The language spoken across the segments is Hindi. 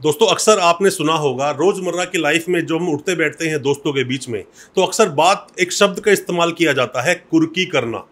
दोस्तों, अक्सर आपने सुना होगा, रोज़मर्रा की लाइफ में जो हम उठते बैठते हैं दोस्तों के बीच में तो अक्सर बात एक शब्द का इस्तेमाल किया जाता है, कुर्की करना।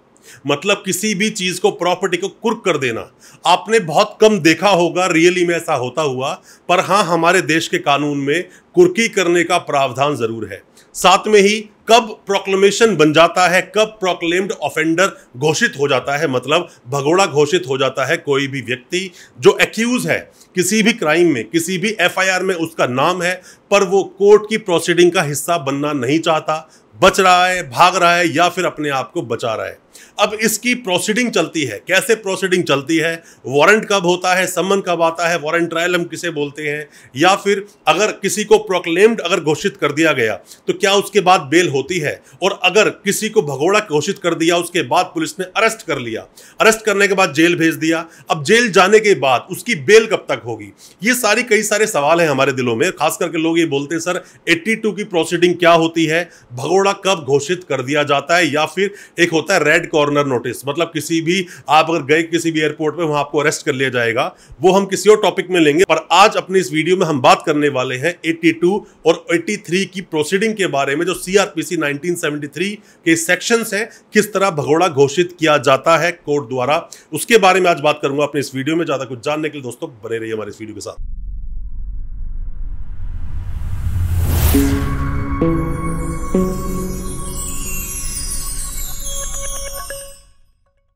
मतलब किसी भी चीज़ को प्रॉपर्टी को कुर्क कर देना। आपने बहुत कम देखा होगा रियली में ऐसा होता हुआ, पर हाँ हमारे देश के कानून में कुर्की करने का प्रावधान ज़रूर है। साथ में ही कब प्रोक्लेमेशन बन जाता है, कब प्रोक्लेम्ड ऑफेंडर घोषित हो जाता है मतलब भगोड़ा घोषित हो जाता है कोई भी व्यक्ति जो एक्यूज है, किसी भी क्राइम में, किसी भी एफआईआर में उसका नाम है, पर वो कोर्ट की प्रोसीडिंग का हिस्सा बनना नहीं चाहता, बच रहा है, भाग रहा है या फिर अपने आप को बचा रहा है। अब इसकी प्रोसीडिंग चलती है। कैसे प्रोसीडिंग चलती है? वारंट कब होता है? सम्मन कब आता है? वारंट ट्रायल हम किसे बोलते हैं? या फिर अगर किसी को प्रोक्लेम्ड अगर घोषित कर दिया गया तो क्या उसके बाद बेल होती है? और अगर किसी को भगोड़ा घोषित कर दिया, उसके बाद पुलिस ने अरेस्ट कर लिया अरेस्ट करने के बाद जेल भेज दिया, अब जेल जाने के बाद उसकी बेल कब तक होगी? ये सारी कई सारे सवाल हैं हमारे दिलों में, खास करके लोग ये बोलते हैं, सर 82 की प्रोसीडिंग क्या होती है? भगोड़ा कब घोषित कर दिया जाता है? या फिर एक होता है कॉर्नर नोटिस मतलब किसी भी, आप अगर गए किसी भी एयरपोर्ट पे, वहाँ आपको अरेस्ट कर लिया जाएगा। वो हम किसी और टॉपिक में लेंगे, पर आज अपनी इस वीडियो में हम बात करने वाले हैं 82 और 83 की प्रोसीडिंग के बारे में, जो सीआरपीसी 1973 के सेक्शंस हैं, किस तरह भगोड़ा घोषित किया जाता है कोर्ट द्वारा। उसके बारे में आज बात करूँगा अपने इस वीडियो में। ज़्यादा कुछ जानने के लिए दोस्तों, बने रहिए हमारे इस वीडियो के साथ।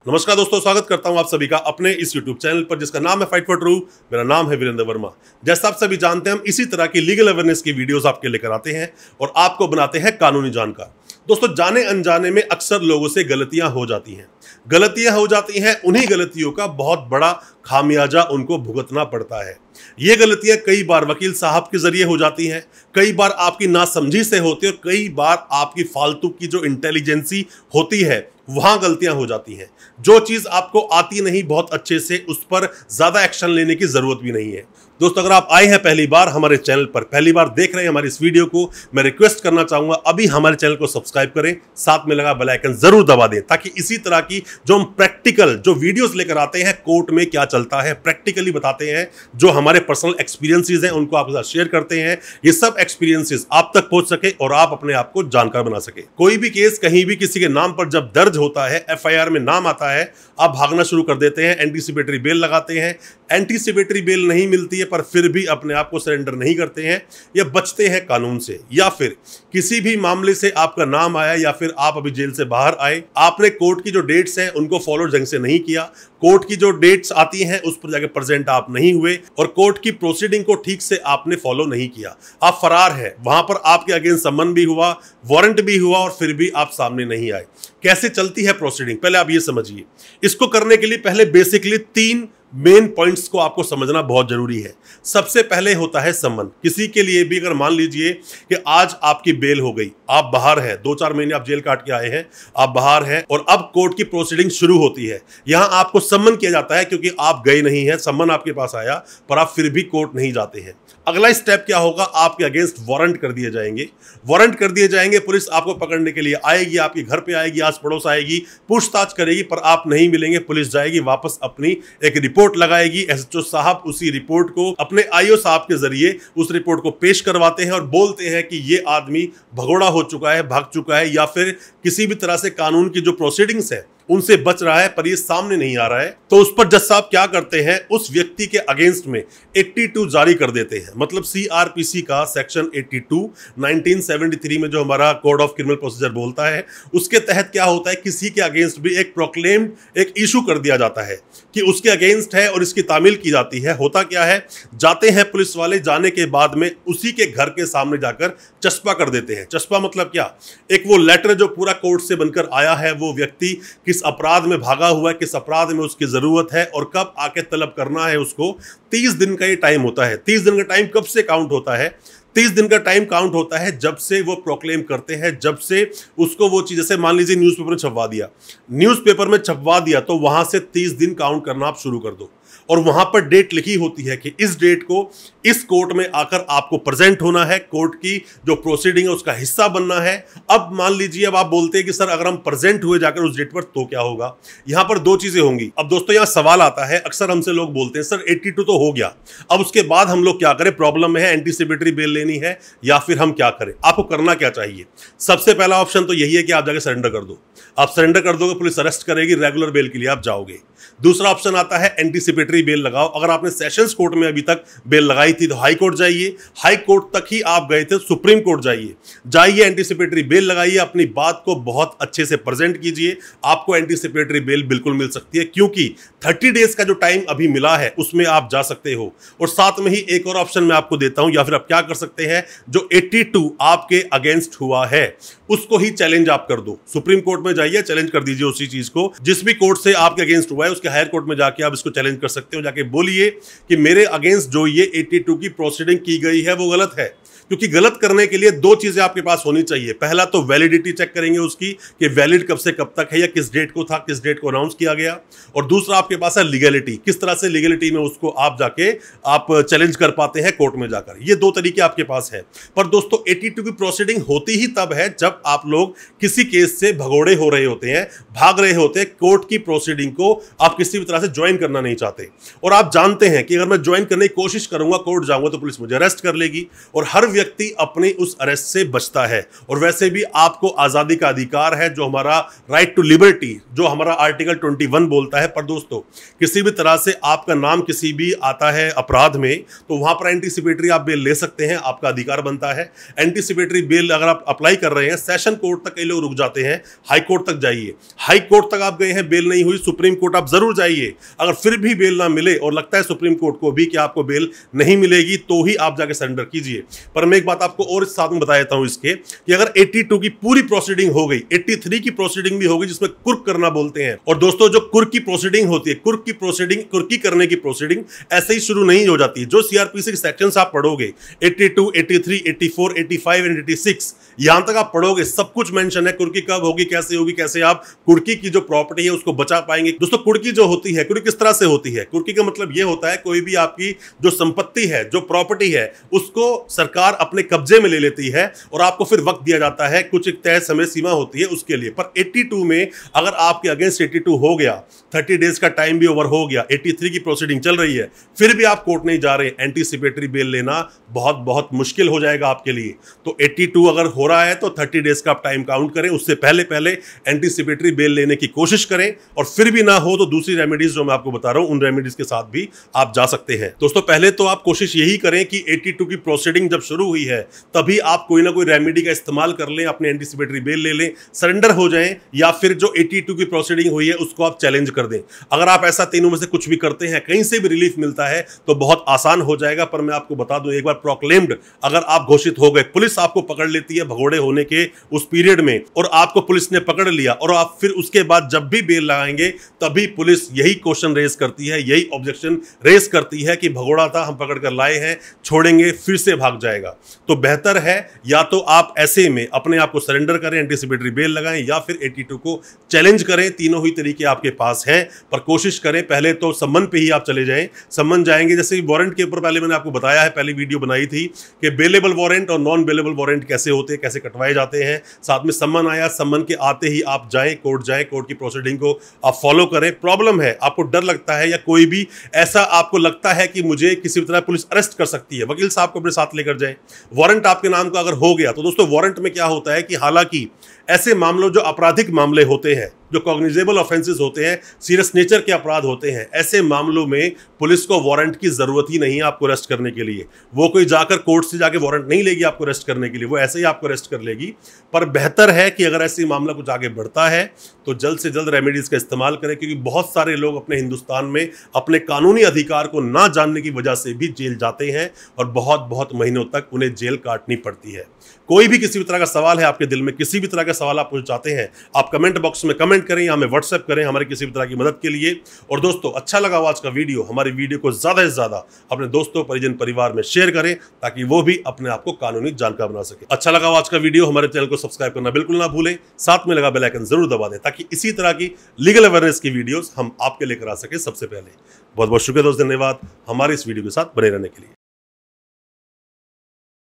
नमस्कार दोस्तों, स्वागत करता हूँ आप सभी का अपने इस YouTube चैनल पर, जिसका नाम है फाइट फॉर ट्रू मेरा नाम है वीरेंद्र वर्मा। जैसा आप सभी जानते हैं, हम इसी तरह की लीगल अवेयरनेस की वीडियोस आपके लेकर आते हैं और आपको बनाते हैं कानूनी जानकार। दोस्तों, जाने अनजाने में अक्सर लोगों से गलतियाँ हो जाती हैं। गलतियाँ हो जाती हैं, उन्हीं गलतियों का बहुत बड़ा खामियाजा उनको भुगतना पड़ता है। ये गलतियाँ कई बार वकील साहब के ज़रिए हो जाती हैं, कई बार आपकी नासमझी से होती है और कई बार आपकी फालतू की जो इंटेलिजेंसी होती है वहाँ गलतियाँ हो जाती हैं। जो चीज़ आपको आती नहीं बहुत अच्छे से, उस पर ज़्यादा एक्शन लेने की ज़रूरत भी नहीं है। दोस्तों, अगर आप आए हैं पहली बार हमारे चैनल पर पहली बार देख रहे हैं हमारी इस वीडियो को, मैं रिक्वेस्ट करना चाहूँगा, अभी हमारे चैनल को सब्सक्राइब करें, साथ में लगा बेल आइकन ज़रूर दबा दें, ताकि इसी तरह की जो हम प्रैक्टिकल, जो वीडियोस लेकर आते हैं, कोर्ट में क्या चलता है, प्रैक्टिकली बताते हैं, जो हमारे पर्सनल एक्सपीरियंसिस हैं, उनको आपके साथ शेयर करते हैं, ये सब एक्सपीरियंसिस आप तक पहुँच सके और आप अपने आप को जानकार बना सके। कोई भी केस, कहीं भी किसी के नाम पर जब दर्ज होता है, एफआईआर में नाम आता है, आप भागना शुरू कर देते हैं, एंटीसिपेटरी बेल लगाते हैं एंटीसिपेटरी बेल नहीं मिलती है, पर फिर भी अपने आप को सरेंडर नहीं करते हैं, या बचते हैं कानून से, या फिर किसी भी मामले से आपका नाम आया, या फिर आप अभी जेल से बाहर आए, आपने कोर्ट की जो डेट्स हैं, उनको फॉलो ढंग से नहीं किया, कोर्ट की जो डेट्स आती हैं, उस पर जाके प्रेजेंट आप नहीं हुए, और कोर्ट की प्रोसीडिंग को ठीक से आपने फॉलो नहीं किया। आप फरार है, वहाँ पर आपके अगेंस्ट सम्मन भी हुआ वारंट भी हुआ, और फिर भी आप सामने नहीं आए। कैसे चलती है प्रोसीडिंग पहले आप ये समझिए। इसको करने के लिए पहले बेसिकली तीन मेन पॉइंट्स को आपको समझना बहुत ज़रूरी है। सबसे पहले होता है समन किसी के लिए भी अगर मान लीजिए कि आज आपकी बेल हो गई, आप बाहर हैं दो चार महीने आप जेल काट के आए हैं, आप बाहर हैं और अब कोर्ट की प्रोसीडिंग शुरू होती है। यहाँ आपको सम्मन किया जाता है क्योंकि आप गए नहीं है सम्मन आपके पास आया पर आप फिर भी कोर्ट नहीं जाते हैं। अगला स्टेप क्या होगा? आपके अगेंस्ट वारंट कर दिए जाएँगे। वारंट कर दिए जाएँगे, पुलिस आपको पकड़ने के लिए आएगी, आपके घर पे आएगी आस पड़ोस आएगी, पूछताछ करेगी, पर आप नहीं मिलेंगे, पुलिस जाएगी, वापस अपनी एक रिपोर्ट लगाएगी। एसएचओ साहब उसी रिपोर्ट को अपने आईओ साहब के ज़रिए उस रिपोर्ट को पेश करवाते हैं और बोलते हैं कि ये आदमी भगोड़ा हो चुका है, भाग चुका है, या फिर किसी भी तरह से कानून की जो प्रोसीडिंग्स है उनसे बच रहा है, पर ये सामने नहीं आ रहा है। तो उस पर जज साहब क्या करते हैं? उस व्यक्ति के अगेंस्ट में 82 जारी कर देते हैं। मतलब सीआरपीसी का सेक्शन 82 1973 में जो हमारा कोड ऑफ़ क्रिमिनल प्रोसीजर बोलता है, उसके तहत क्या होता है? किसी के अगेंस्ट भी एक प्रोक्लेम्ड एक इशू कर दिया जाता है कि उसके अगेंस्ट है और इसकी तामील की जाती है। होता क्या है? जाते हैं पुलिस वाले, जाने के बाद में उसी के घर के सामने जाकर चस्पा कर देते हैं। चस्पा मतलब क्या? एक वो लेटर जो पूरा कोर्ट से बनकर आया है, वो व्यक्ति किस अपराध में भागा हुआ है, किस अपराध में उसकी ज़रूरत है और कब आके तलब करना है उसको, तीस दिन का ये टाइम होता है। तीस दिन का टाइम कब से काउंट होता है? तीस दिन का टाइम काउंट होता है जब से वो प्रोक्लेम करते हैं, जब से उसको वो चीज़, जैसे मान लीजिए न्यूज़पेपर में छपवा दिया। न्यूज़पेपर में छपवा दिया तो वहाँ से तीस दिन काउंट करना आप शुरू कर दो। और वहाँ पर डेट लिखी होती है कि इस डेट को इस कोर्ट में आकर आपको प्रेजेंट होना है, कोर्ट की जो प्रोसीडिंग है उसका हिस्सा बनना है। अब मान लीजिए, अब आप बोलते हैं कि सर अगर हम प्रेजेंट हुए जाकर उस डेट पर तो क्या होगा? यहाँ पर दो चीज़ें होंगी। अब दोस्तों, यहाँ सवाल आता है, अक्सर हमसे लोग बोलते हैं, सर 82 तो हो गया। अब उसके बाद हम लोग क्या करें? प्रॉब्लम में है एंटीसिपेटरी बेल लेनी है, या फिर हम क्या करें? आपको करना क्या चाहिए? सबसे पहला ऑप्शन तो यही है कि आप जाकर सरेंडर कर दो। आप सरेंडर कर दोगे, पुलिस अरेस्ट करेगी रेगुलर बेल के लिए, आप जाओगे। दूसरा ऑप्शन आता है एंटीसिपेटरी बेल लगाओ। अगर आपने सेशंस कोर्ट में अभी तक बेल लगाई थी तो हाई कोर्ट जाइए। हाई कोर्ट तक ही आप गए थे सुप्रीम कोर्ट जाइए। जाइए एंटीसिपेटरी बेल लगाइए, अपनी बात को बहुत अच्छे से प्रेजेंट कीजिए। आपको एंटीसिपेटरी बेल बिल्कुल मिल सकती है, क्योंकि थर्टी डेज़ का जो टाइम अभी मिला है, उसमें आप जा सकते हो। और साथ में ही एक और ऑप्शन मैं आपको देता हूँ, या फिर आप क्या कर सकते हैं, जो 82 आपके अगेंस्ट हुआ है, उसको ही चैलेंज आप कर दो। सुप्रीम कोर्ट में जाइए चैलेंज कर दीजिए उसी चीज़ को। जिस भी कोर्ट से आपके अगेंस्ट हुआ है उसके हायर कोर्ट में जाके आप इसको चैलेंज कर सकते हो, जाके बोलिए कि मेरे अगेंस्ट जो ये 82 की प्रोसीडिंग की गई है, वो गलत है। क्योंकि गलत करने के लिए दो चीज़ें आपके पास होनी चाहिए। पहला तो वैलिडिटी चेक करेंगे उसकी कि वैलिड कब से कब तक है या किस डेट को था, किस डेट को अनाउंस किया गया। और दूसरा आपके पास है लीगलिटी किस तरह से लीगलिटी में उसको आप जाके आप चैलेंज कर पाते हैं कोर्ट में जाकर। ये दो तरीके आपके पास है। पर दोस्तों 82 की प्रोसीडिंग होती ही तब है जब आप लोग किसी केस से भगोड़े हो रहे होते हैं, भाग रहे होते हैं कोर्ट की प्रोसीडिंग को आप किसी भी तरह से ज्वाइन करना नहीं चाहते। और आप जानते हैं कि अगर मैं ज्वाइन करने की कोशिश करूँगा कोर्ट जाऊँगा तो पुलिस मुझे अरेस्ट कर लेगी। और हर व्यक्ति अपने उस अरेस्ट से बचता है। और वैसे भी आपको आज़ादी का अधिकार है, जो हमारा राइट टू लिबर्टी जो हमारा आर्टिकल 21 बोलता है। पर दोस्तों, किसी भी तरह से आपका नाम किसी भी आता है अपराध में तो वहाँ पर एंटीसिपेटरी आप बेल ले सकते हैं, आपका अधिकार बनता है। एंटीसिपेटरी बेल अगर आप अप्लाई कर रहे हैं सेशन कोर्ट तक कई लोग रुक जाते हैं हाई कोर्ट तक जाइए। हाई कोर्ट तक आप गए हैं बेल नहीं हुई, सुप्रीम कोर्ट आप ज़रूर जाइए। अगर फिर भी बेल ना मिले, और लगता है सुप्रीम कोर्ट को भी कि आपको बेल नहीं मिलेगी तो ही आप जाके सरेंडर कीजिए। पर मैं एक बात आपको और साथ में बता देता हूँ इसके कि अगर 82 की पूरी प्रोसीडिंग हो गई 83 की प्रोसीडिंग भी होगी जिसमें कुर्क करना बोलते हैं और दोस्तों जो कुर्क की प्रोसीडिंग होती है कुर्क की प्रोसीडिंग कुर्की करने की प्रोसीडिंग ऐसे ही शुरू नहीं हो जाती जो सीआरपीसी के सेक्शन आप पढ़ोगे 82, 83, 84, 85 एंड 86 यहाँ तक आप पढ़ोगे सब कुछ मेंशन है कुर्की कब होगी कैसे होगी कैसे आप कुर्की की जो प्रॉपर्टी है उसको बचा पाएँगे। दोस्तों कुर्की जो होती है कुर्की किस तरह से होती है? कुर्की का मतलब यह होता है कोई भी आपकी जो संपत्ति है जो प्रॉपर्टी है उसको सरकार अपने कब्जे में ले लेती है और आपको फिर वक्त दिया जाता है। कुछ एक तय समय सीमा होती है उसके लिए। पर 82 में अगर आपके अगेंस्ट 82 हो गया 30 डेज़ का टाइम भी ओवर हो गया 83 की प्रोसीडिंग चल रही है, फिर भी आप कोर्ट नहीं जा रहे एंटीसिपेटरी बेल लेना बहुत बहुत मुश्किल हो जाएगा आपके लिए। तो 82 अगर हो रहा है तो 30 डेज़ का आप टाइम काउंट करें, उससे पहले पहले एंटीसिपेटरी बेल लेने की कोशिश करें और फिर भी ना हो तो दूसरी रेमेडीज जो मैं आपको बता रहा हूँ, उन रेमेडीज के साथ भी आप जा सकते हैं। दोस्तों, पहले तो आप कोशिश यही करें कि 82 की प्रोसीडिंग जब शुरू हुई है, तभी आप कोई ना कोई रेमेडी का इस्तेमाल कर लें, अपने एंटीसिपेटरी बेल ले लें सरेंडर हो जाएँ, या फिर जो 82 की प्रोसीडिंग हुई है, उसको आप चैलेंज कर दें। अगर आप ऐसा तीनों में से कुछ भी करते हैं, कहीं से भी रिलीफ मिलता है तो बहुत आसान हो जाएगा, पर मैं आपको बता दूँ, एक बार प्रोक्लेम्ड अगर आप घोषित हो गए, पुलिस आपको पकड़ लेती है भगोड़े होने के उस पीरियड में, और आपको पुलिस ने पकड़ लिया, और आप फिर उसके बाद जब भी बेल लगाएँगे, तभी पुलिस यही क्वेश्चन रेज करती है, यही ऑब्जेक्शन रेज करती है कि भगोड़ा था, हम पकड़ कर लाए हैं, छोड़ेंगे, फिर से भाग जाएगा। तो बेहतर है या तो आप ऐसे में अपने आप को सरेंडर करें एंटीसिपेटरी बेल लगाएँ, या फिर 82 को चैलेंज करें। तीनों ही तरीके आपके पास हैं, पर कोशिश करें। पहले तो सम्मन पे ही आप चले जाएँ। सम्मन जाएँगे, जैसे वारंट के ऊपर पहले मैंने आपको बताया है, पहली वीडियो बनाई थी कि बेलेबल वारंट और नॉन बेलेबल वारंट कैसे होते हैं, कैसे कटवाए जाते हैं। साथ में सम्मन आया, सम्मन के आते ही आप जाएँ कोर्ट जाएँ कोर्ट की प्रोसीडिंग को आप फॉलो करें। प्रॉब्लम है, आपको डर लगता है या कोई भी ऐसा आपको लगता है कि मुझे किसी तरह पुलिस अरेस्ट कर सकती है। वकील साहब को अपने साथ लेकर जाए। वारंट आपके नाम का अगर हो गया तो दोस्तों वारंट में क्या होता है कि हालाँकि ऐसे मामलों, जो आपराधिक मामले होते हैं जो कॉग्निजेबल ऑफेंसेस होते हैं सीरियस नेचर के अपराध होते हैं, ऐसे मामलों में पुलिस को वारंट की ज़रूरत ही नहीं है आपको अरेस्ट करने के लिए। वो कोई जाकर कोर्ट से जाके वारंट नहीं लेगी आपको अरेस्ट करने के लिए, वो ऐसे ही आपको अरेस्ट कर लेगी। पर बेहतर है कि अगर ऐसे मामला कुछ आगे बढ़ता है तो जल्द से जल्द रेमेडीज का इस्तेमाल करें, क्योंकि बहुत सारे लोग अपने हिंदुस्तान में अपने कानूनी अधिकार को ना जानने की वजह से भी जेल जाते हैं और बहुत बहुत महीनों तक उन्हें जेल काटनी पड़ती है। कोई भी किसी भी तरह का सवाल है आपके दिल में, किसी भी तरह का सवाल आप पूछ चाहते हैं, आप कमेंट बॉक्स में कमेंट कमेंट करें या हमें व्हाट्सएप करें हमारे किसी भी तरह की मदद के लिए। और दोस्तों अच्छा लगा आज का वीडियो, हमारी वीडियो को ज़्यादा से ज़्यादा अपने दोस्तों, परिजन, परिवार में शेयर करें, ताकि वो भी अपने आप को कानूनी जानकार बना सके। अच्छा लगा आज का वीडियो, हमारे चैनल को सब्सक्राइब करना बिल्कुल ना भूलें। साथ में लगा बेलाइकन ज़रूर दबा दें, ताकि इसी तरह की लीगल अवेयरनेस की वीडियोस हम आपके लेकर आ सके सबसे पहले। बहुत बहुत शुक्रिया दोस्त, धन्यवाद हमारे इस वीडियो के साथ बने रहने के लिए।